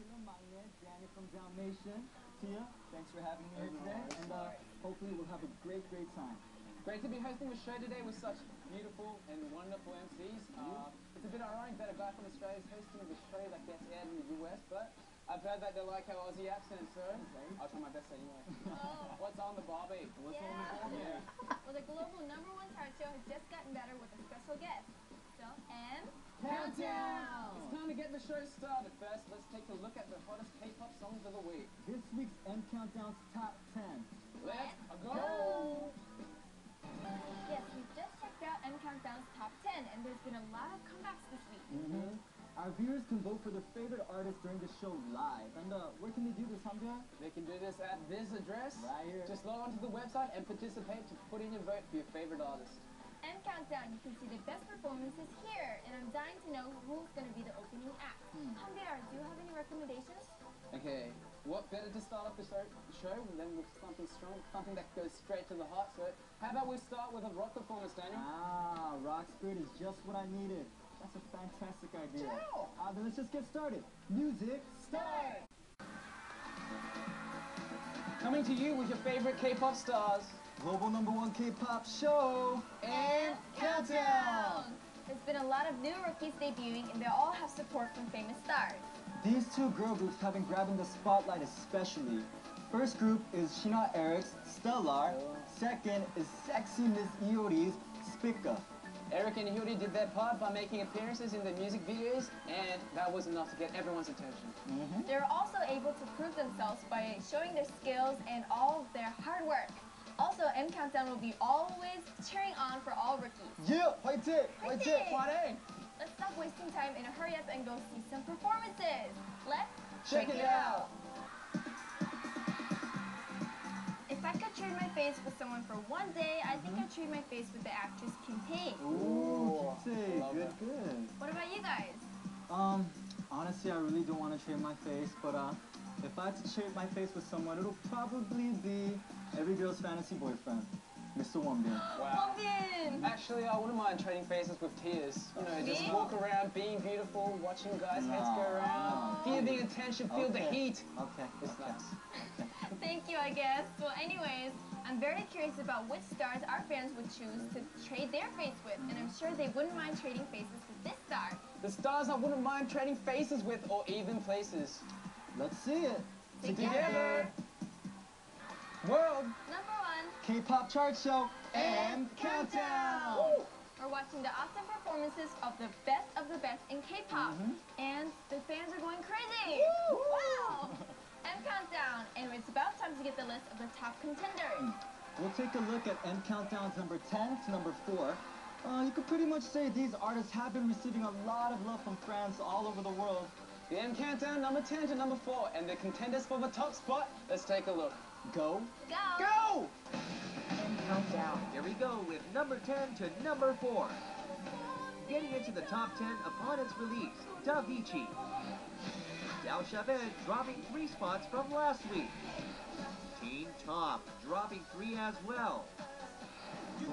Danny from Dalmatian. Tia, thanks for having me here today, and uh, hopefully we'll have a great, great time. Great to be hosting the show today with such beautiful and wonderful MCs. Uh, it's a bit ironic that a guy from Australia is hosting the show that gets aired in the US, but I've heard that they like our Aussie accent, so I'll try my best anyway. Oh. What's on the Barbie? What's on the Barbie? Well, the global number one chart show has just gotten better with a special guest. So, M Countdown! It's time to get the show started. First, let's take a look at the hottest K-pop songs of the week. This week's M Countdown's top 10. Let's go! yes, we've just checked out M Countdown's top 10, and there's been a lot of comebacks this week. Mm-hmm. Our viewers can vote for their favorite artist during the show live. And uh, where can they do this, Hamza? They can do this at this address. Right here. Just log onto the website and participate to put in your vote for your favorite artist. M Countdown, you can see the best performances here, and I'm dying to know who's going to be the opening act. Hmm. Javier, do you have any recommendations? Okay, what better to start off the show, show than with something strong, something that goes straight to the heart. So how about we start with a rock performance, Daniel? Ah, Rock Spirit is just what I needed. That's a fantastic idea. Ciao. Ah, then let's just get started. Music, start! Coming to you with your favorite K-pop stars. Global number one K-pop show. M Countdown! There's been a lot of new rookies debuting, and they all have support from famous stars. These two girl groups have been grabbing the spotlight especially. First group is Shinhwa Eric's Stellar. Second is Sexy Miss Hyori's Spica. Eric and Hyori did their part by making appearances in the music videos, and that was enough to get everyone's attention. Mm-hmm. They're also able to prove themselves by showing their skills and all of their hard work. Also, M Countdown will be always cheering on for all rookies. Yeah, fight it, fight it, fight it. Let's stop wasting time and hurry up and go see some performances. Let's check, check it, it out. If I could trade my face with someone for one day, I think mm -hmm. I'd trade my face with the actress Kim Tae. Ooh, Kim good, good. What about you guys? Um, honestly, I really don't want to trade my face, but uh, if I had to trade my face with someone, it'll probably be every girl's fantasy boyfriend, Mr. Wonbin. Wow. Bongin! Actually, I wouldn't mind trading faces with tears. You know, just walk around, being beautiful, watching guys' heads go No. around, feel the attention, feel the heat. Okay, It's okay. nice. Thank you, I guess. Well, anyways, I'm very curious about which stars our fans would choose to trade their face with, and I'm sure they wouldn't mind trading faces with this star. The stars I wouldn't mind trading faces with or even places. Let's see it. Together. World Number one, K-pop chart show M countdown. we're watching the awesome performances of the best of the best in K-pop, and the fans are going crazy. Wow! M Countdown, and it's about time to get the list of the top contenders. We'll take a look at M Countdown's number 10 to number 4. Uh, you could pretty much say these artists have been receiving a lot of love from fans all over the world. The M countdown number 10 to number 4 and the contenders for the top spot. Let's take a look. Go. Go! Go! Countdown. Here we go with number 10 to number 4. Getting into the top 10 upon its release, Da Davichi. Dao Chavez dropping three spots from last week. Teen Top dropping three as well.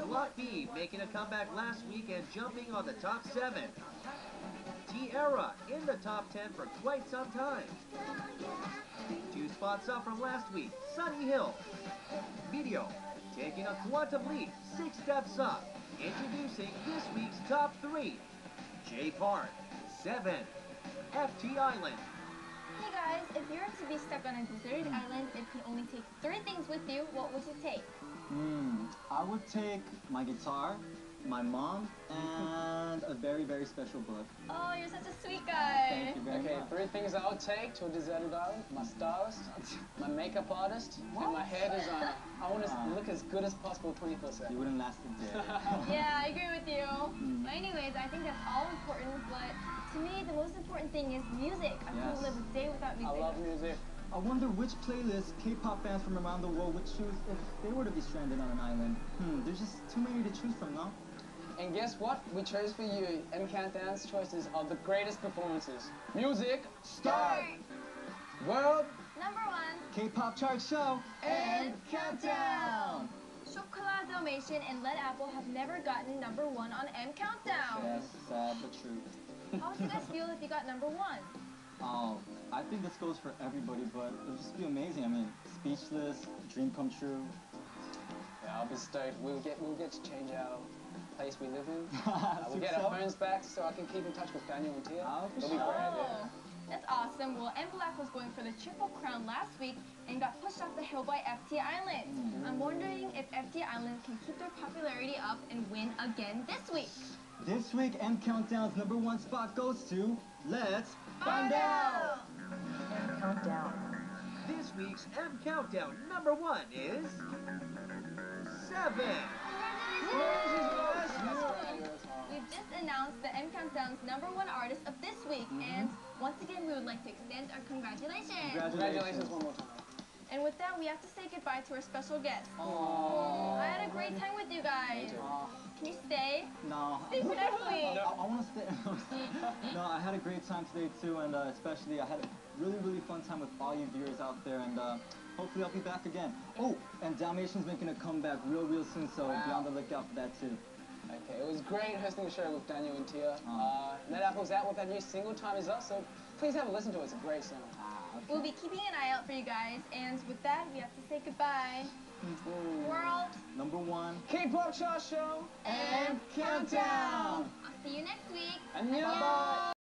Lot B making a comeback last week and jumping on the top 7. T-ara in the top 10 for quite some time. Two spots up from last week, Sunny Hill. Video taking a quantum leap, six steps up. Introducing this week's top three. Jay Park, seven. FT Island, Hey guys, if you were to be stuck on a deserted island and could only take three things with you, what would you take? Hmm. I would take my guitar, my mom, and a very, very special book. Oh, you're such a sweet guy. Thank you very Okay, much. three things I would take to a deserted island. My stylist, my makeup artist, and my hair designer. I want to Wow. look as good as possible 24-7. You wouldn't last a day. Yeah, I agree with you. Mm. But anyways, I think that's all important, but to me, the most important thing is music. I Yes. couldn't live a day without music. I love music. I wonder which playlist K-pop fans from around the world would choose if they were to be stranded on an island. Hmm, there's just too many to choose from, no? And guess what? We chose for you M Countdown's choices of the greatest performances. Music, Start! world, Number one, K-pop chart show and countdown! Chocolat Dalmatian and Led Apple have never gotten number one on M Countdown. Yes, sad but true. How would you guys feel if you got number one? Oh, I think this goes for everybody, but it'll just be amazing. I mean, speechless, dream come true. Yeah, I'll be stoked. We'll get we'll get to change our place we live in. Uh, we'll get our phones back so I can keep in touch with Daniel and Tia. Oh, for It'll be great. Yeah. that's awesome. Well, MBLAQ was going for the Triple Crown last week and got pushed off the hill by FT Island. I'm wondering if FT Island can keep their popularity up and win again this week. This week, M Countdown's number one spot goes to. Let's find out. M countdown. This week's M Countdown number one is seven. We've just announced the M Countdown's number one artist of this week, mm-hmm. and once again, we would like to extend our congratulations. Congratulations one more time. And with that, we have to say goodbye to our special guest. Aww. I had a great time with you guys. Aw, Can you stay? no. Stay for next week. I, I want to stay. no, I had a great time today too, and uh, especially I had a really, really fun time with all you viewers out there, and uh, hopefully I'll be back again. Oh, and Dalmatian's making a comeback real, real soon, so be on the lookout for that too. Okay, it was great hosting the show with Daniel and Tia. Oh. Uh, Led Apple's out with that new single Time Is Up, so please have a listen to it. It's a great song. We'll be keeping an eye out for you guys, and with that, we have to say goodbye. Mm-hmm. World Number one. K-pop chart show M Countdown. I'll see you next week. and yeah. Bye.